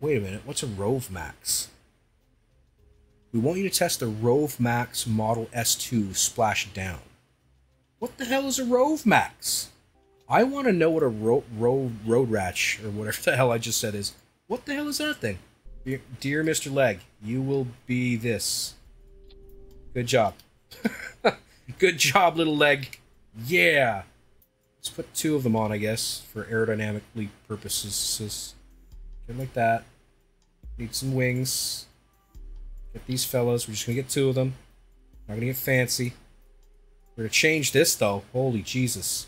Wait a minute, what's a Rove Max? We want you to test the Rove Max Model S2 splashdown. What the hell is a Rove Max? I want to know what a ro- ro- road ratch or whatever the hell I just said is. What the hell is that thing? Dear, dear Mr. Leg, you will be this. Good job. Good job, little leg. Yeah. Let's put two of them on, I guess, for aerodynamically purposes. Get like that. Need some wings. Get these fellas. We're just gonna get two of them. Not gonna get fancy. We're gonna change this though. Holy Jesus.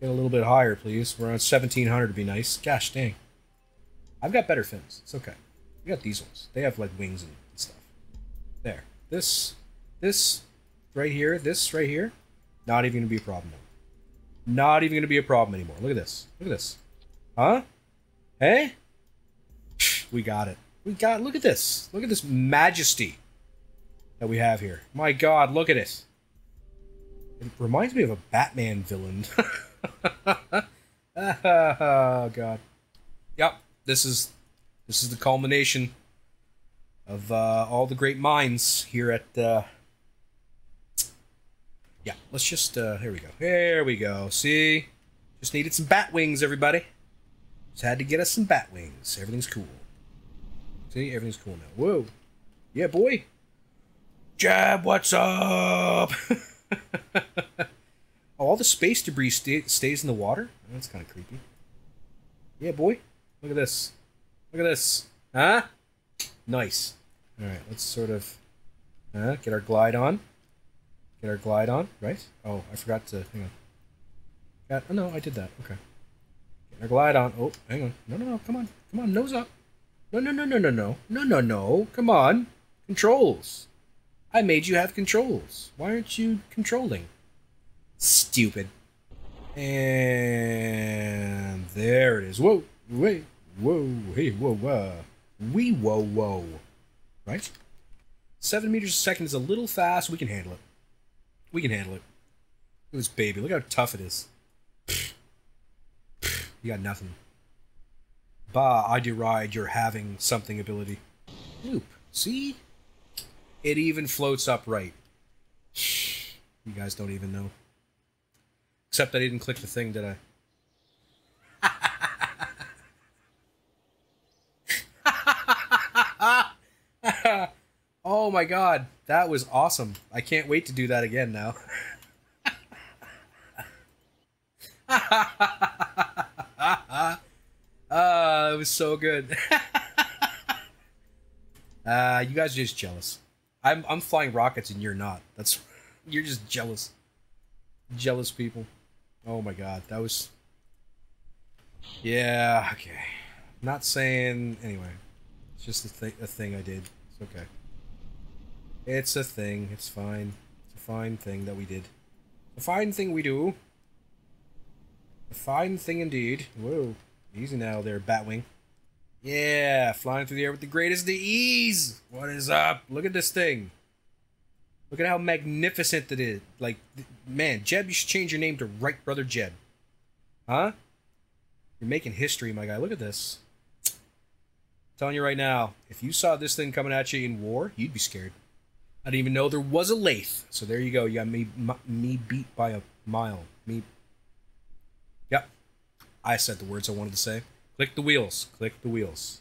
Get a little bit higher, please. We're on 1700 to be nice. Gosh dang. I've got better fins. It's okay. We got these ones. They have like wings and stuff. There. This, this, right here, this right here, not even gonna be a problem now. Not even gonna be a problem anymore. Look at this. Look at this. Huh? Hey? We got it. We got. Look at this. Look at this majesty that we have here. My God, look at it. It reminds me of a Batman villain. oh God. Yep. This is this is the culmination of uh, all the great minds here at. Uh... Yeah. Let's just. Uh, here we go. Here we go. See. Just needed some bat wings, everybody. Just had to get us some bat wings. Everything's cool. See, everything's cool now. Whoa. Yeah, boy. Jeb, what's up? oh, all the space debris sta stays in the water? That's kind of creepy. Yeah, boy. Look at this. Look at this. Huh? Nice. All right, let's sort of uh, get our glide on. Get our glide on, right? Oh, I forgot to. Hang on. Got, oh, no, I did that. Okay. Get our glide on. Oh, hang on. No, no, no. Come on. Come on. Nose up. No, no, no, no, no, no. No, no, no. Come on. Controls. I made you have controls. Why aren't you controlling? Stupid. And there it is. Whoa. Wait. Whoa. Hey, whoa, whoa. Wee, whoa, whoa. Right? Seven meters a second is a little fast. We can handle it. We can handle it. Look at this baby. Look how tough it is. You got nothing. Bah, I deride your having something ability. Nope. See? It even floats upright. You guys don't even know. Except I didn't click the thing, did I? oh my god, that was awesome. I can't wait to do that again now. Was so good. uh, you guys are just jealous. I'm I'm flying rockets and you're not. That's you're just jealous. Jealous people. Oh my god, that was Yeah, okay. Not saying anyway. It's just a thing a thing I did. It's okay. It's a thing. It's fine. It's a fine thing that we did. A fine thing we do. A fine thing indeed. Whoa. Easy now there, Batwing. Yeah, flying through the air with the greatest of ease. What is up? Look at this thing. Look at how magnificent it is. Like, man, Jeb, you should change your name to Wright Brother Jeb. Huh? You're making history, my guy. Look at this. I'm telling you right now, if you saw this thing coming at you in war, you'd be scared. I didn't even know there was a lathe. So there you go. You got me, me beat by a mile. Me Yep. I said the words I wanted to say. Click the wheels. Click the wheels.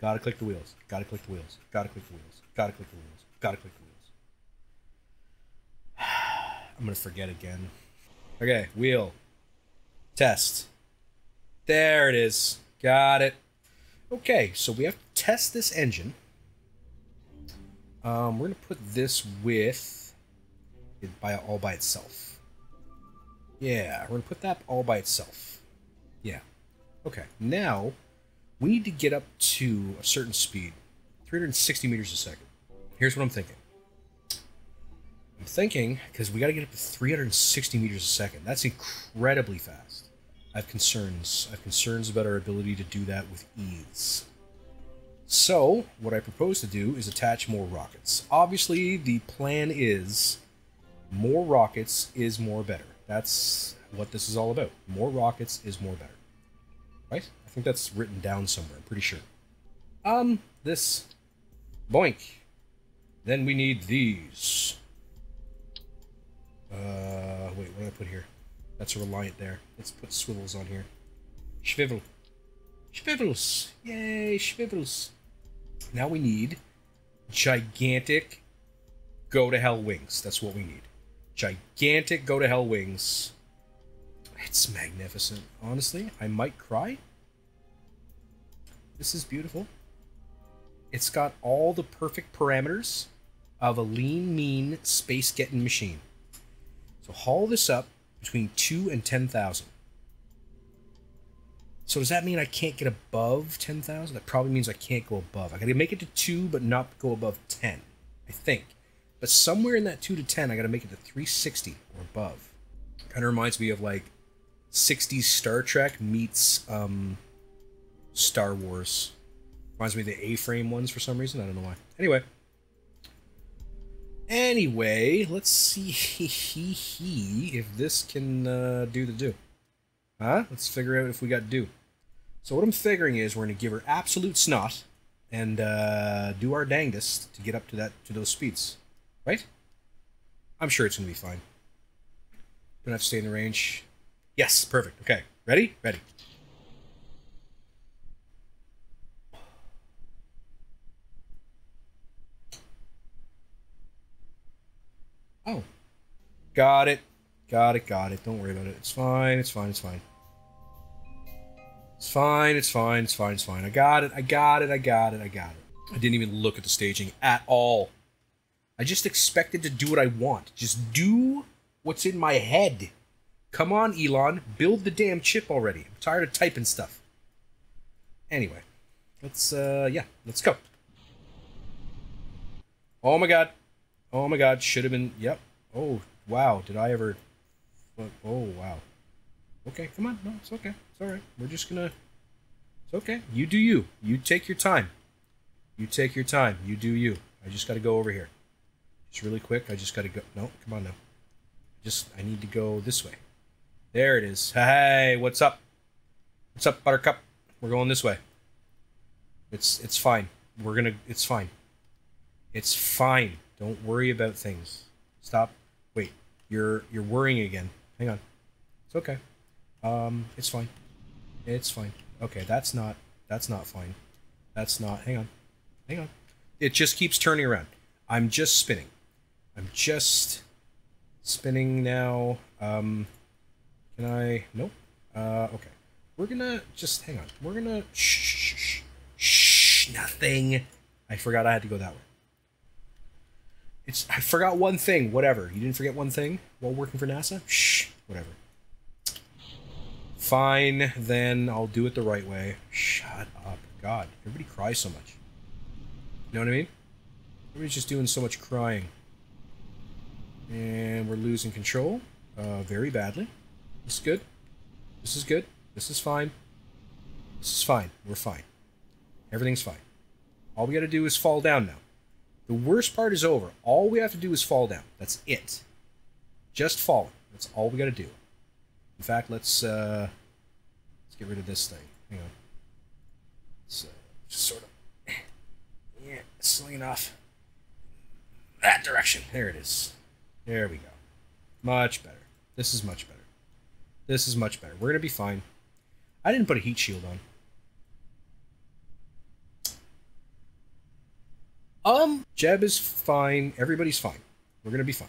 Gotta click the wheels. Gotta click the wheels. Gotta click the wheels. Gotta click the wheels. Gotta click the wheels. I'm gonna forget again. Okay, wheel. Test. There it is. Got it. Okay, so we have to test this engine. Um, we're gonna put this with it by all by itself. Yeah, we're gonna put that all by itself. Yeah. Okay, now we need to get up to a certain speed 360 meters a second. Here's what I'm thinking. I'm thinking, because we got to get up to 360 meters a second. That's incredibly fast. I have concerns. I have concerns about our ability to do that with ease. So, what I propose to do is attach more rockets. Obviously, the plan is more rockets is more better. That's what this is all about. More rockets is more better. Right? I think that's written down somewhere. I'm pretty sure. Um, this. Boink. Then we need these. Uh, wait, what did I put here? That's a Reliant there. Let's put swivels on here. Schwivel. Schwivels. Yay, schwivels. Now we need gigantic go to hell wings. That's what we need. Gigantic go to hell wings. It's magnificent. Honestly, I might cry. This is beautiful. It's got all the perfect parameters of a lean, mean, space getting machine. So haul this up between two and ten thousand. So does that mean I can't get above ten thousand? That probably means I can't go above. I gotta make it to two, but not go above ten. I think. But somewhere in that two to ten, I gotta make it to three sixty or above. Kind of reminds me of like 60s Star Trek meets um, Star Wars. Reminds me of the A-frame ones for some reason. I don't know why. Anyway. Anyway, let's see if this can uh, do the do. Huh? Let's figure out if we got do. So what I'm figuring is we're going to give her absolute snot and uh, do our dangest to get up to that to those speeds. Right? I'm sure it's going to be fine. Don't have to stay in the range. Yes, perfect. Okay. Ready? Ready. Oh. Got it. Got it, got it. Don't worry about it. It's fine, it's fine, it's fine. It's fine, it's fine, it's fine, it's fine. I got it, I got it, I got it, I got it. I didn't even look at the staging at all. I just expected to do what I want. Just do what's in my head. Come on, Elon, build the damn chip already. I'm tired of typing stuff. Anyway, let's, uh, yeah, let's go. Oh my god. Oh my god, should have been, yep. Oh, wow, did I ever, oh, wow. Okay, come on, no, it's okay, it's alright. We're just gonna, it's okay. You do you. You take your time. You take your time. You do you. I just gotta go over here. Just really quick, I just gotta go, no, come on now. Just, I need to go this way. There it is. Hey, what's up? What's up, Buttercup? We're going this way. It's it's fine. We're gonna. It's fine. It's fine. Don't worry about things. Stop. Wait. You're you're worrying again. Hang on. It's okay. Um. It's fine. It's fine. Okay. That's not. That's not fine. That's not. Hang on. Hang on. It just keeps turning around. I'm just spinning. I'm just spinning now. Um. Can I? Nope. Uh, okay. We're gonna just hang on. We're gonna shh, shh, shh, nothing. I forgot I had to go that way. It's I forgot one thing. Whatever. You didn't forget one thing while working for NASA. Shh. Whatever. Fine. Then I'll do it the right way. Shut up. God, everybody cries so much. You know what I mean? Everybody's just doing so much crying. And we're losing control uh, very badly. This is good. This is good. This is fine. This is fine. We're fine. Everything's fine. All we got to do is fall down now. The worst part is over. All we have to do is fall down. That's it. Just falling. That's all we got to do. In fact, let's uh, let's get rid of this thing. Hang on. Let's uh, just sort of yeah, swing off that direction. There it is. There we go. Much better. This is much better. This is much better. We're going to be fine. I didn't put a heat shield on. Um, Jeb is fine. Everybody's fine. We're going to be fine.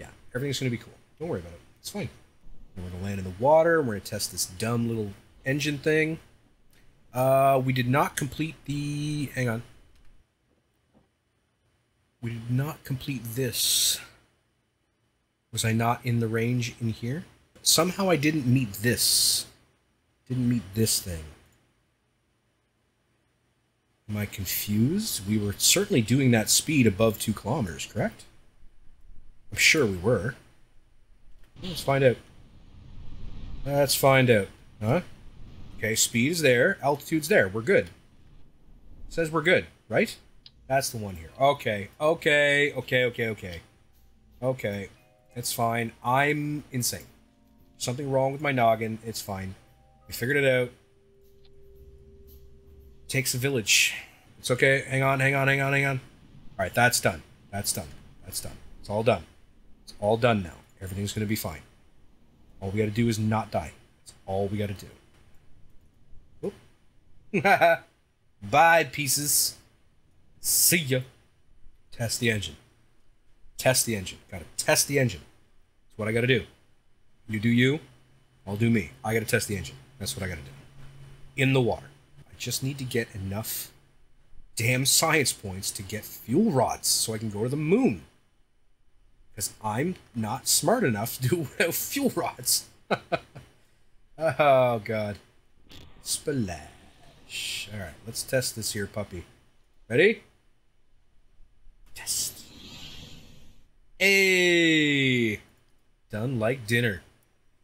Yeah, everything's going to be cool. Don't worry about it. It's fine. We're going to land in the water. We're going to test this dumb little engine thing. Uh, we did not complete the... Hang on. We did not complete this. Was I not in the range in here? Somehow I didn't meet this. Didn't meet this thing. Am I confused? We were certainly doing that speed above two kilometers, correct? I'm sure we were. Let's find out. Let's find out. Huh? Okay, speed is there. Altitude's there. We're good. It says we're good, right? That's the one here. Okay, okay, okay, okay, okay. Okay, it's fine. I'm insane. Something wrong with my noggin. It's fine. We figured it out. takes a village. It's okay. Hang on, hang on, hang on, hang on. All right, that's done. That's done. That's done. It's all done. It's all done now. Everything's going to be fine. All we got to do is not die. That's all we got to do. Bye, pieces. See ya. Test the engine. Test the engine. Gotta test the engine. That's what I gotta do. You do you, I'll do me. I gotta test the engine. That's what I gotta do. In the water. I just need to get enough damn science points to get fuel rods so I can go to the moon. Because I'm not smart enough to do without fuel rods. oh, God. Splash. Alright, let's test this here puppy. Ready? Test. Hey! Done like dinner.